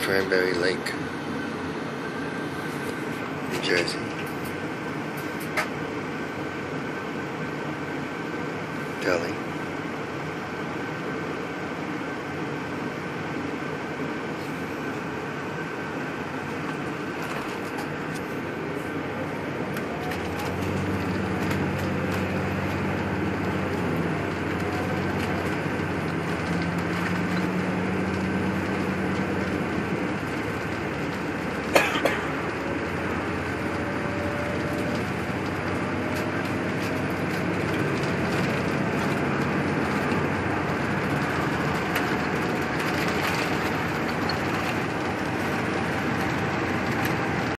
Cranberry Lake, New Jersey. Delhi.